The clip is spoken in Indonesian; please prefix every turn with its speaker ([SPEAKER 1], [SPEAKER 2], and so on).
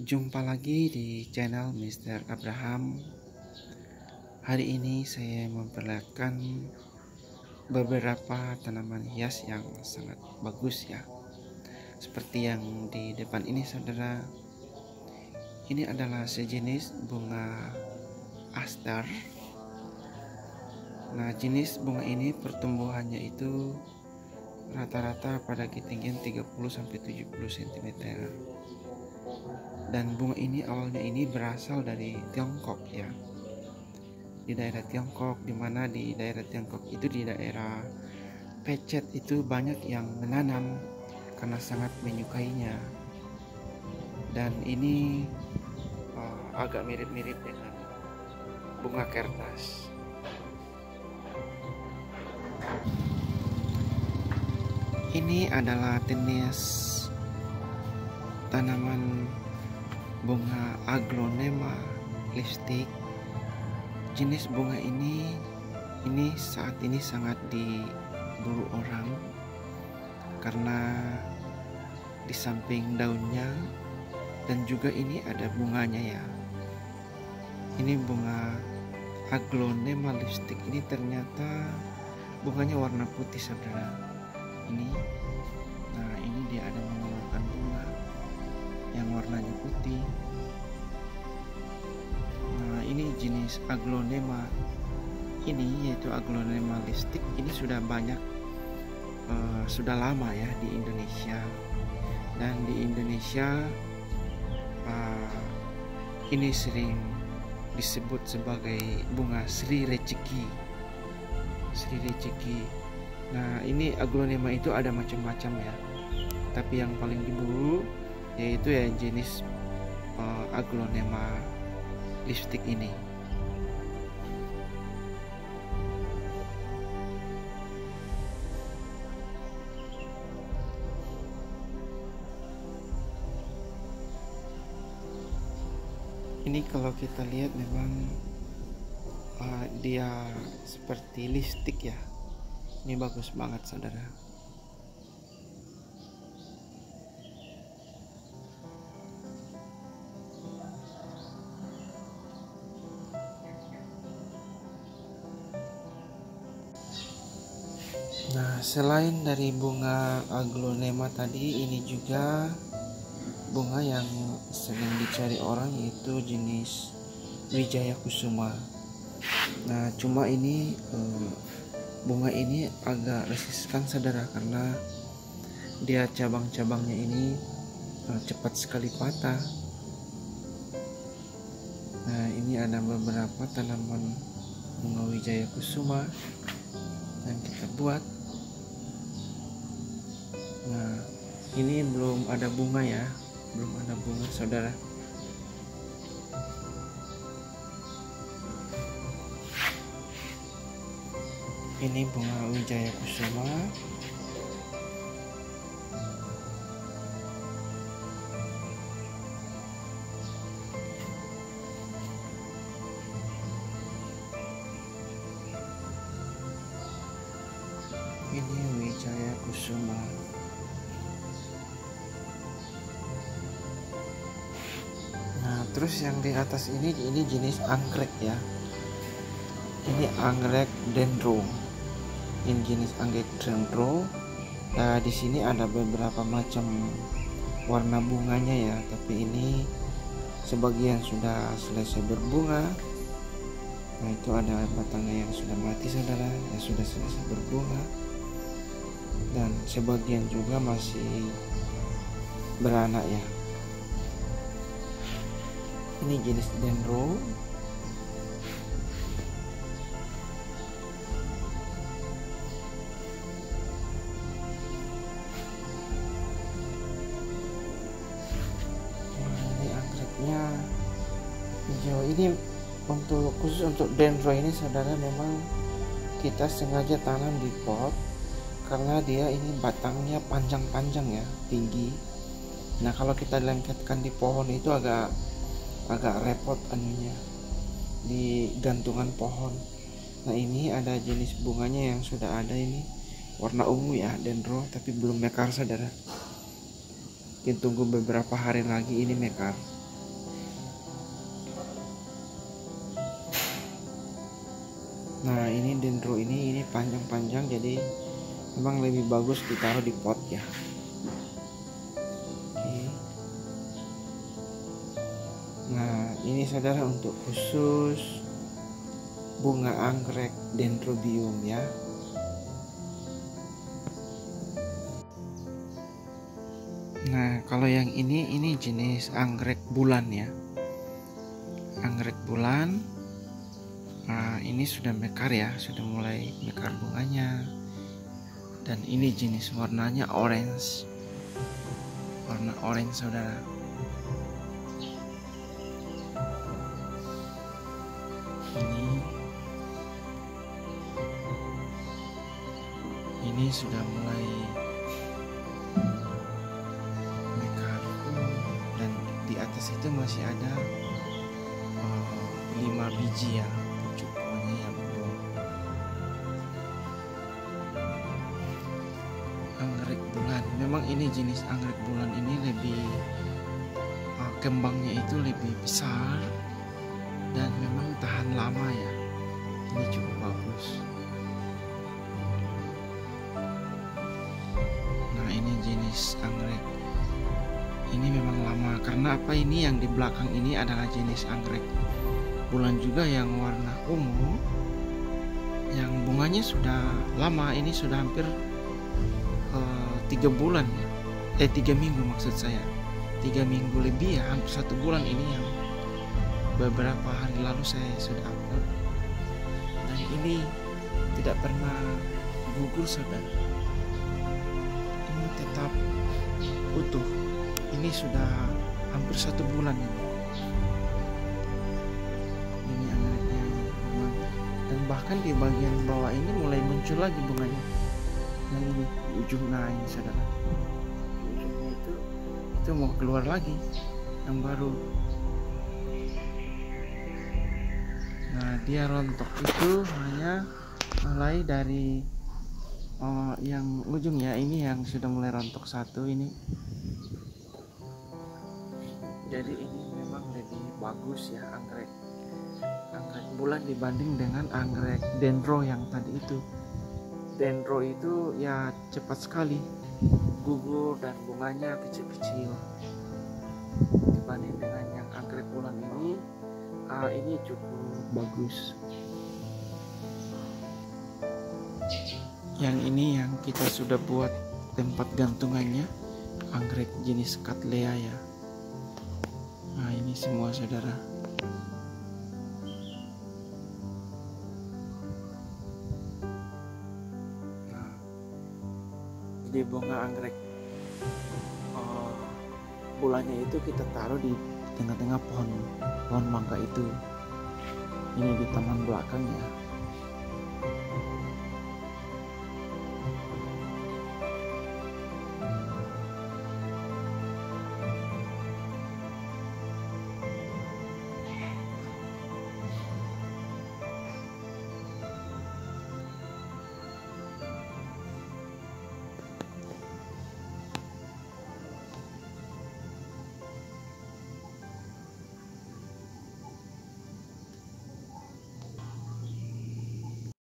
[SPEAKER 1] Jumpa lagi di channel Mr. Abraham. Hari ini saya memperlihatkan beberapa tanaman hias yang sangat bagus ya. Seperti yang di depan ini saudara. Ini adalah sejenis bunga aster. Nah, jenis bunga ini pertumbuhannya itu rata-rata pada ketinggian 30 sampai 70 cm dan bunga ini awalnya ini berasal dari Tiongkok ya. Di daerah Tiongkok di mana di daerah Tiongkok itu di daerah Pecet itu banyak yang menanam karena sangat menyukainya. Dan ini uh, agak mirip-mirip dengan bunga kertas. Ini adalah jenis tanaman bunga aglonema lipstick. Jenis bunga ini ini saat ini sangat diburu orang karena di samping daunnya dan juga ini ada bunganya ya. Ini bunga aglonema lipstick ini ternyata bunganya warna putih saudara ini. Nah ini dia ada mengeluarkan bunga yang warnanya putih. Nah ini jenis aglonema ini yaitu aglonema listik. Ini sudah banyak uh, sudah lama ya di Indonesia. Dan di Indonesia uh, ini sering disebut sebagai bunga Sri Rezeki Sri Rezeki nah ini aglonema itu ada macam-macam ya. Tapi yang paling diburu yaitu ya jenis uh, aglonema lipstick ini. Ini kalau kita lihat memang uh, dia seperti lipstick ya. Ini bagus banget saudara Nah, selain dari bunga aglonema tadi, ini juga bunga yang sering dicari orang yaitu jenis Wijaya Kusuma. Nah, cuma ini eh, bunga ini agak resistan saudara karena dia cabang-cabangnya ini eh, cepat sekali patah. Nah, ini ada beberapa tanaman bunga Wijaya Kusuma yang kita buat Nah, ini belum ada bunga ya, belum ada bunga, saudara. Ini bunga Wijaya Kusuma. Ini Wijaya Kusuma. Terus yang di atas ini ini jenis anggrek ya. Ini anggrek dendro. Ini jenis anggrek dendro. Nah, di sini ada beberapa macam warna bunganya ya, tapi ini sebagian sudah selesai berbunga. Nah, itu ada batangnya yang sudah mati saudara, yang sudah selesai berbunga. Dan sebagian juga masih beranak ya ini jenis dendro. Nah, ini hijau ini untuk khusus untuk dendro ini saudara memang kita sengaja tanam di pot karena dia ini batangnya panjang-panjang ya tinggi. Nah kalau kita lengketkan di pohon itu agak agak repot anunya. Di gantungan pohon. Nah ini ada jenis bunganya yang sudah ada ini. Warna ungu ya dendro tapi belum mekar saudara. Mungkin tunggu beberapa hari lagi ini mekar. Nah ini dendro ini ini panjang-panjang jadi memang lebih bagus ditaruh di pot ya. Nah ini saudara untuk khusus bunga anggrek dendrobium ya Nah, kalau yang ini ini jenis anggrek bulan ya. Anggrek bulan. Nah, ini sudah mekar ya, sudah mulai mekar bunganya. Dan ini jenis warnanya orange. Warna orange Saudara. Ini sudah mulai atas itu masih ada uh, biji ya pucuk pokoknya yang belum anggrek bulan. Memang ini jenis anggrek bulan ini lebih uh, kembangnya itu lebih besar dan memang tahan lama ya. Ini cukup bagus jenis anggrek. Ini memang lama karena apa ini yang di belakang ini adalah jenis anggrek. Bulan juga yang warna ungu yang bunganya sudah lama ini sudah hampir uh, tiga bulan. Eh tiga minggu maksud saya. Tiga minggu lebih ya hampir satu bulan ini yang beberapa hari lalu saya sudah upload. Dan ini tidak pernah gugur saudara ini sudah hampir satu bulan ini. Ini anaknya dan bahkan di bagian bawah ini mulai muncul lagi bunganya. Yang ini di ujung nah ini saudara. Ujungnya itu itu mau keluar lagi yang baru. Nah dia rontok. Itu hanya mulai dari oh, yang ujung ya. Ini yang sudah mulai rontok satu ini jadi ini memang lebih bagus ya anggrek. Anggrek bulan dibanding dengan anggrek dendro yang tadi itu. Dendro itu ya cepat sekali gugur dan bunganya kecil-kecil. Dibanding dengan yang anggrek bulan ini uh, ini cukup bagus. Yang ini yang kita sudah buat tempat gantungannya anggrek jenis cattleya ya ini semua saudara. Nah, jadi bunga anggrek oh, bulannya itu kita taruh di tengah-tengah pohon pohon mangga itu. Ini di taman belakangnya.